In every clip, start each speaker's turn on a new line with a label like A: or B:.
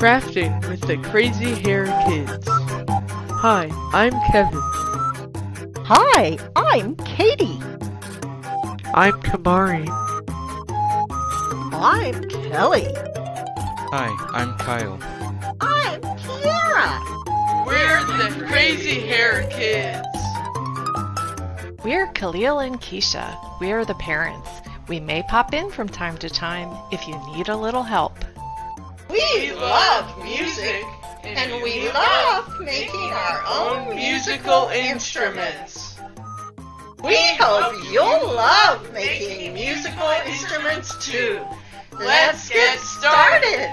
A: Crafting with the Crazy Hair Kids. Hi, I'm Kevin.
B: Hi, I'm Katie.
A: I'm Kamari.
B: I'm Kelly.
C: Hi, I'm Kyle.
B: I'm Kiara.
A: We're the Crazy Hair Kids.
D: We're Khalil and Keisha. We're the parents. We may pop in from time to time if you need a little help.
B: We love music and we love making our own musical instruments. We hope you'll love making musical instruments too. Let's get started.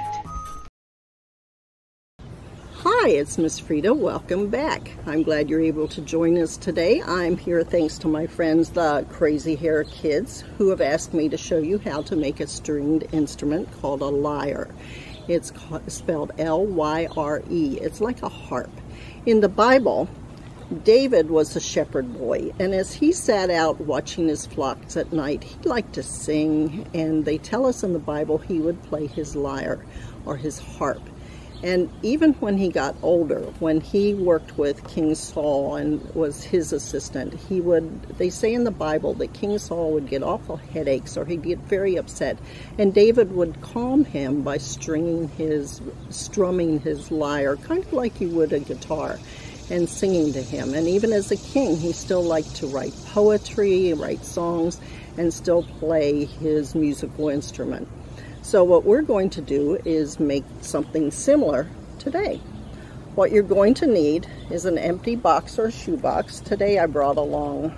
E: Hi, it's Miss Frida. Welcome back. I'm glad you're able to join us today. I'm here thanks to my friends, the Crazy Hair Kids, who have asked me to show you how to make a stringed instrument called a lyre. It's spelled L-Y-R-E. It's like a harp. In the Bible, David was a shepherd boy, and as he sat out watching his flocks at night, he liked to sing, and they tell us in the Bible he would play his lyre or his harp. And even when he got older, when he worked with King Saul and was his assistant, he would, they say in the Bible that King Saul would get awful headaches or he'd get very upset. And David would calm him by stringing his, strumming his lyre, kind of like you would a guitar, and singing to him. And even as a king, he still liked to write poetry, write songs, and still play his musical instrument. So what we're going to do is make something similar today. What you're going to need is an empty box or shoebox. Today I brought along,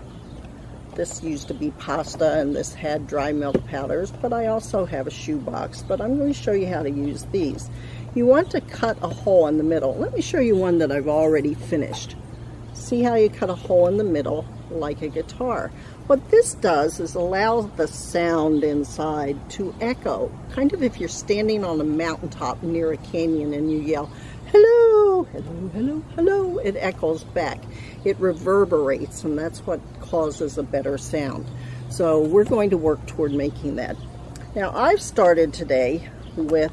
E: this used to be pasta and this had dry milk powders, but I also have a shoebox, but I'm going to show you how to use these. You want to cut a hole in the middle. Let me show you one that I've already finished. See how you cut a hole in the middle like a guitar. What this does is allow the sound inside to echo. Kind of if you're standing on a mountaintop near a canyon and you yell, hello, hello, hello, hello, it echoes back. It reverberates and that's what causes a better sound. So we're going to work toward making that. Now I've started today with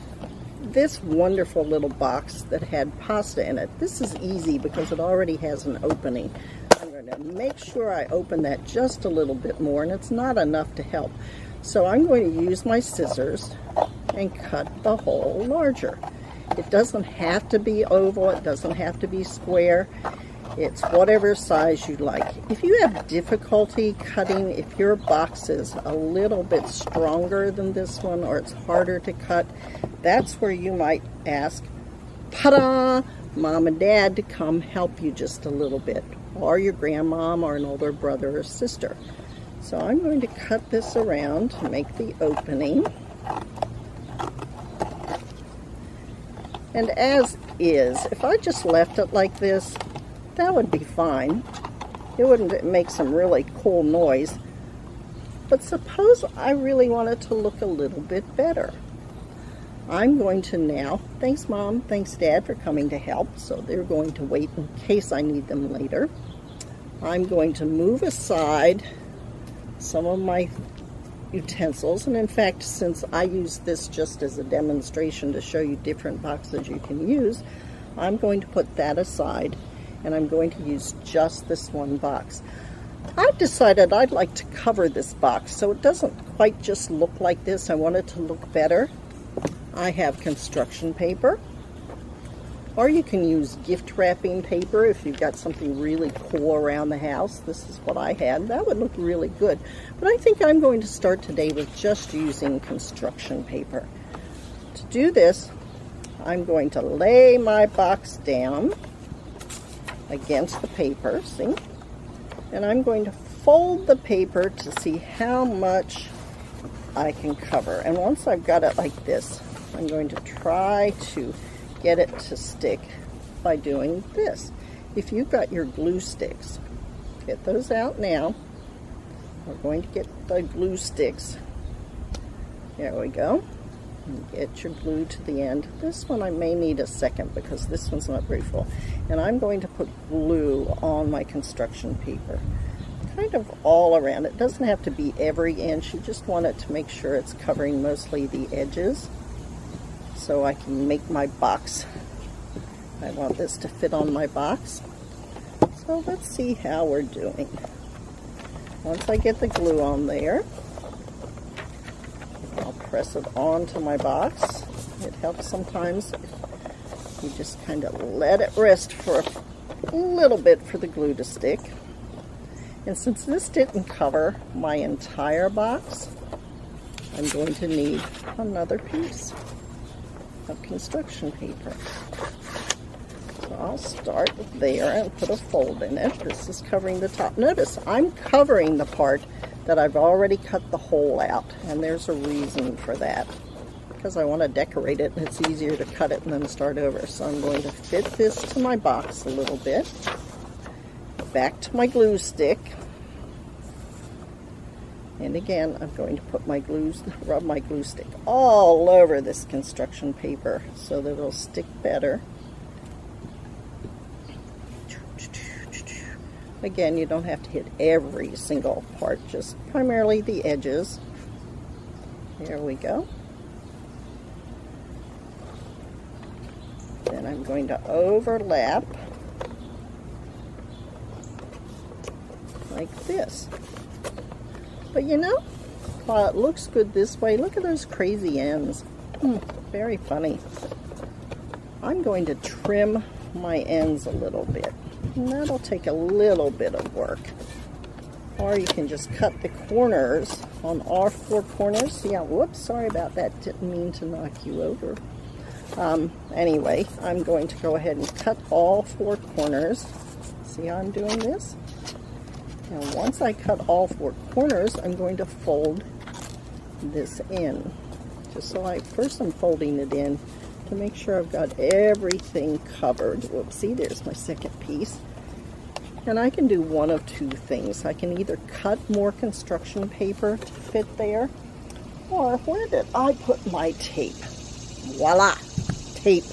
E: this wonderful little box that had pasta in it. This is easy because it already has an opening. I'm make sure I open that just a little bit more, and it's not enough to help. So I'm going to use my scissors and cut the hole larger. It doesn't have to be oval, it doesn't have to be square. It's whatever size you like. If you have difficulty cutting, if your box is a little bit stronger than this one or it's harder to cut, that's where you might ask, ta-da, mom and dad to come help you just a little bit or your grandmom or an older brother or sister. So I'm going to cut this around to make the opening. And as is, if I just left it like this, that would be fine. It wouldn't make some really cool noise. But suppose I really wanted to look a little bit better. I'm going to now, thanks mom, thanks dad for coming to help, so they're going to wait in case I need them later. I'm going to move aside some of my utensils, and in fact, since I use this just as a demonstration to show you different boxes you can use, I'm going to put that aside, and I'm going to use just this one box. I've decided I'd like to cover this box so it doesn't quite just look like this. I want it to look better. I have construction paper. Or you can use gift wrapping paper if you've got something really cool around the house. This is what I had. That would look really good. But I think I'm going to start today with just using construction paper. To do this, I'm going to lay my box down against the paper, see? And I'm going to fold the paper to see how much I can cover. And once I've got it like this, I'm going to try to get it to stick by doing this. If you've got your glue sticks, get those out now. We're going to get the glue sticks. There we go. And get your glue to the end. This one I may need a second because this one's not very full. And I'm going to put glue on my construction paper. Kind of all around. It doesn't have to be every inch. You just want it to make sure it's covering mostly the edges. So I can make my box. I want this to fit on my box. So let's see how we're doing. Once I get the glue on there, I'll press it onto my box. It helps sometimes you just kind of let it rest for a little bit for the glue to stick. And since this didn't cover my entire box, I'm going to need another piece of construction paper. So I'll start there and put a fold in it. This is covering the top. Notice I'm covering the part that I've already cut the hole out, and there's a reason for that. Because I want to decorate it, and it's easier to cut it and then start over. So I'm going to fit this to my box a little bit. Back to my glue stick. And again, I'm going to put my glue, rub my glue stick all over this construction paper so that it'll stick better. Again, you don't have to hit every single part, just primarily the edges. There we go. Then I'm going to overlap like this. But you know, while it looks good this way, look at those crazy ends. Hmm, very funny. I'm going to trim my ends a little bit. And that'll take a little bit of work. Or you can just cut the corners on all four corners. Yeah, whoops, sorry about that. Didn't mean to knock you over. Um, anyway, I'm going to go ahead and cut all four corners. See how I'm doing this? Now once I cut all four corners, I'm going to fold this in. Just so I, first I'm folding it in to make sure I've got everything covered. Whoopsie, there's my second piece. And I can do one of two things. I can either cut more construction paper to fit there, or where did I put my tape? Voila, tape.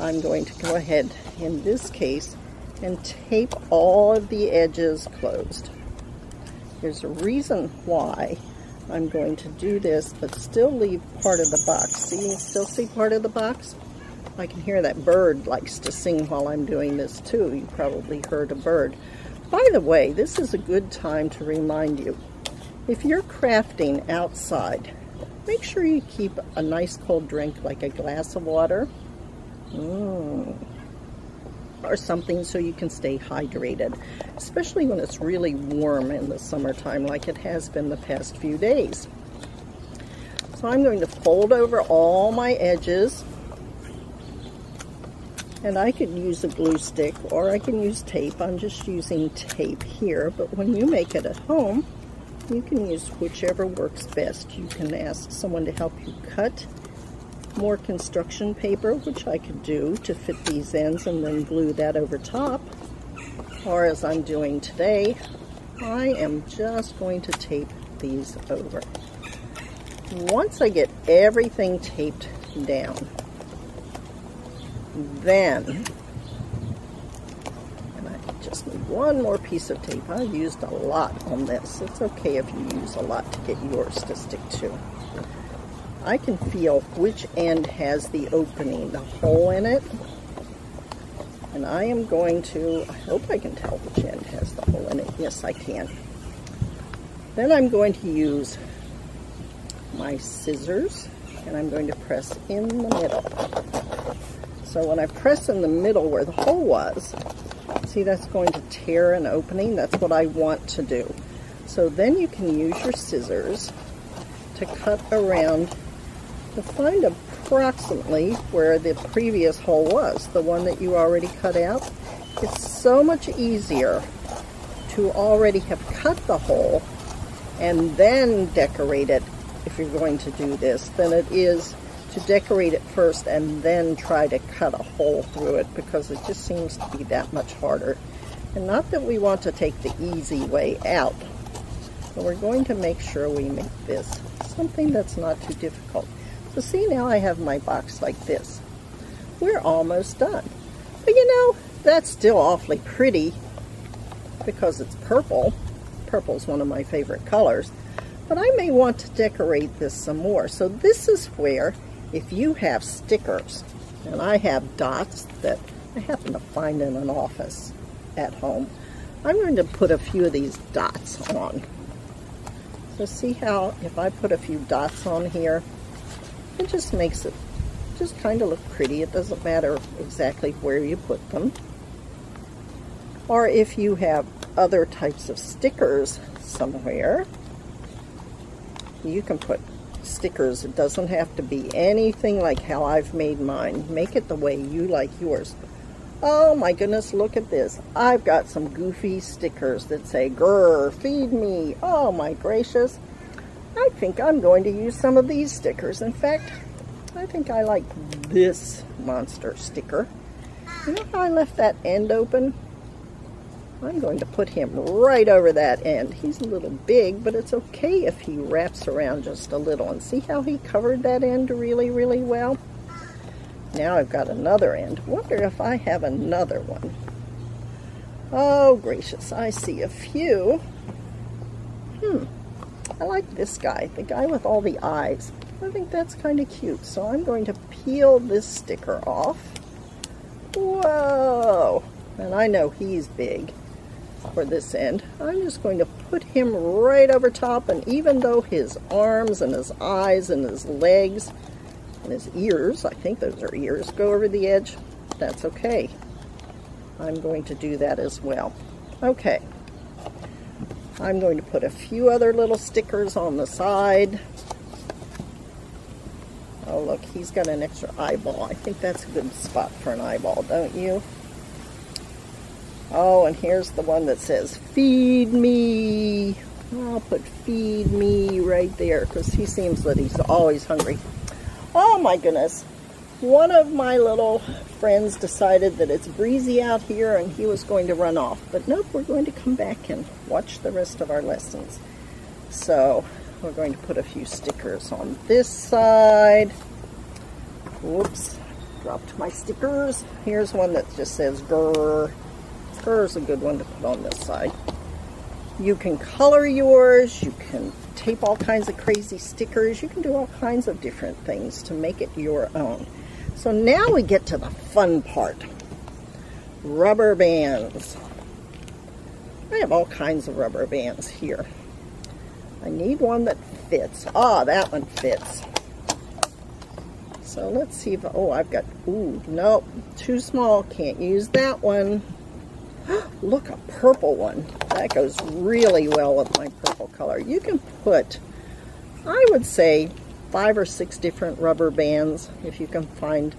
E: I'm going to go ahead, in this case, and tape all of the edges closed. There's a reason why I'm going to do this, but still leave part of the box. See, you still see part of the box? I can hear that bird likes to sing while I'm doing this too. You probably heard a bird. By the way, this is a good time to remind you, if you're crafting outside, make sure you keep a nice cold drink like a glass of water. Mmm or something so you can stay hydrated, especially when it's really warm in the summertime like it has been the past few days. So I'm going to fold over all my edges and I could use a glue stick or I can use tape. I'm just using tape here, but when you make it at home, you can use whichever works best. You can ask someone to help you cut more construction paper, which I could do to fit these ends and then glue that over top. Or as I'm doing today, I am just going to tape these over. Once I get everything taped down, then, and I just need one more piece of tape. I've used a lot on this. It's okay if you use a lot to get yours to stick to. I can feel which end has the opening, the hole in it. And I am going to, I hope I can tell which end has the hole in it. Yes, I can. Then I'm going to use my scissors and I'm going to press in the middle. So when I press in the middle where the hole was, see that's going to tear an opening. That's what I want to do. So then you can use your scissors to cut around to find approximately where the previous hole was, the one that you already cut out. It's so much easier to already have cut the hole and then decorate it if you're going to do this than it is to decorate it first and then try to cut a hole through it because it just seems to be that much harder. And not that we want to take the easy way out, but we're going to make sure we make this something that's not too difficult. So see now I have my box like this. We're almost done. But you know, that's still awfully pretty because it's purple. Purple is one of my favorite colors. But I may want to decorate this some more. So this is where if you have stickers, and I have dots that I happen to find in an office at home, I'm going to put a few of these dots on. So see how if I put a few dots on here, it just makes it just kind of look pretty. It doesn't matter exactly where you put them. Or if you have other types of stickers somewhere, you can put stickers. It doesn't have to be anything like how I've made mine. Make it the way you like yours. Oh my goodness, look at this. I've got some goofy stickers that say, Grr, feed me. Oh my gracious. I think I'm going to use some of these stickers. In fact, I think I like this monster sticker. You know I left that end open? I'm going to put him right over that end. He's a little big, but it's okay if he wraps around just a little. And see how he covered that end really, really well? Now I've got another end. Wonder if I have another one. Oh, gracious. I see a few. Hmm. I like this guy, the guy with all the eyes. I think that's kind of cute. So I'm going to peel this sticker off. Whoa! And I know he's big for this end. I'm just going to put him right over top. And even though his arms and his eyes and his legs and his ears, I think those are ears, go over the edge. That's okay. I'm going to do that as well. Okay. I'm going to put a few other little stickers on the side. Oh, look, he's got an extra eyeball. I think that's a good spot for an eyeball, don't you? Oh, and here's the one that says, feed me. I'll put feed me right there because he seems that he's always hungry. Oh my goodness. One of my little friends decided that it's breezy out here and he was going to run off. But nope, we're going to come back and watch the rest of our lessons. So we're going to put a few stickers on this side. Whoops, dropped my stickers. Here's one that just says grr. Grr is a good one to put on this side. You can color yours, you can tape all kinds of crazy stickers. You can do all kinds of different things to make it your own. So now we get to the fun part. Rubber bands. I have all kinds of rubber bands here. I need one that fits. Ah, that one fits. So let's see if, oh, I've got, ooh, nope, too small. Can't use that one. Look, a purple one. That goes really well with my purple color. You can put, I would say, five or six different rubber bands. If you can find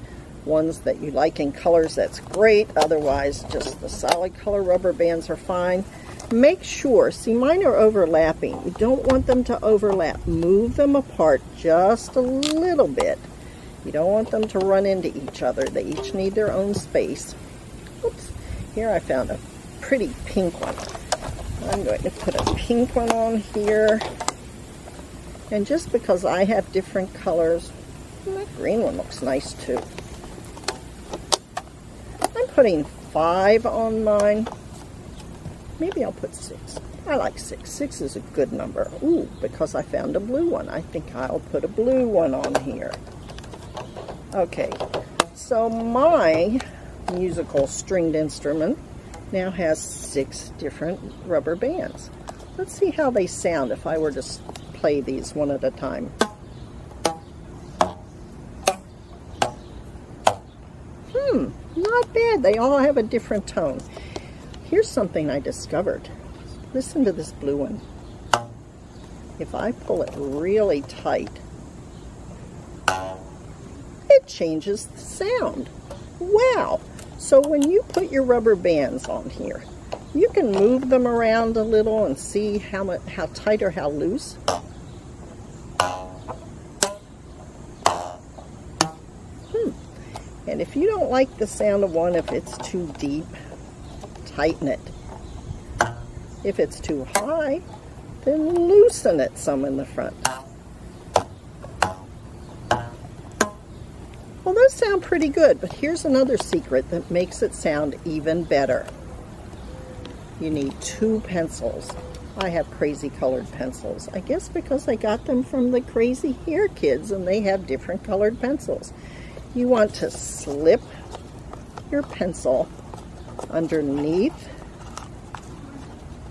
E: ones that you like in colors, that's great. Otherwise, just the solid color rubber bands are fine. Make sure, see mine are overlapping. You don't want them to overlap. Move them apart just a little bit. You don't want them to run into each other. They each need their own space. Oops. Here I found a pretty pink one. I'm going to put a pink one on here. And just because I have different colors, that green one looks nice too. I'm putting five on mine. Maybe I'll put six. I like six. Six is a good number. Ooh, because I found a blue one. I think I'll put a blue one on here. Okay, so my musical stringed instrument now has six different rubber bands. Let's see how they sound if I were to play these one at a time. Hmm, not bad. They all have a different tone. Here's something I discovered. Listen to this blue one. If I pull it really tight, it changes the sound. Wow! So when you put your rubber bands on here, you can move them around a little and see how much, how tight or how loose. Like the sound of one, if it's too deep, tighten it. If it's too high, then loosen it some in the front. Well, those sound pretty good, but here's another secret that makes it sound even better. you need two pencils. I have crazy colored pencils. I guess because I got them from the Crazy Hair Kids and they have different colored pencils. You want to slip your pencil underneath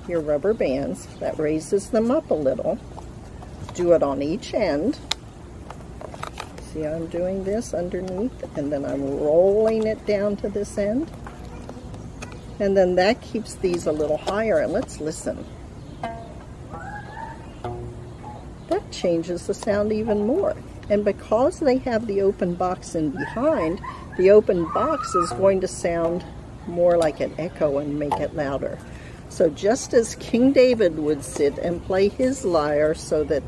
E: your rubber bands. That raises them up a little. Do it on each end. See I'm doing this underneath and then I'm rolling it down to this end. And then that keeps these a little higher. And let's listen. That changes the sound even more. And because they have the open box in behind, the open box is going to sound more like an echo and make it louder. So just as King David would sit and play his lyre so that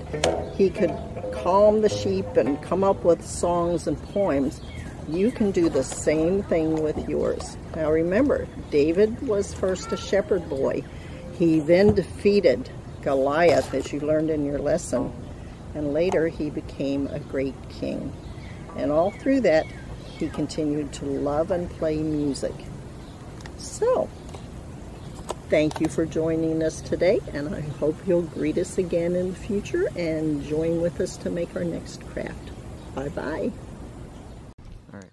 E: he could calm the sheep and come up with songs and poems, you can do the same thing with yours. Now remember, David was first a shepherd boy. He then defeated Goliath, as you learned in your lesson, and later he became a great king. And all through that, he continued to love and play music. So, thank you for joining us today, and I hope you'll greet us again in the future and join with us to make our next craft. Bye-bye. All right.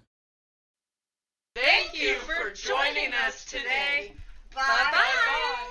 B: Thank you for joining us today. Bye-bye.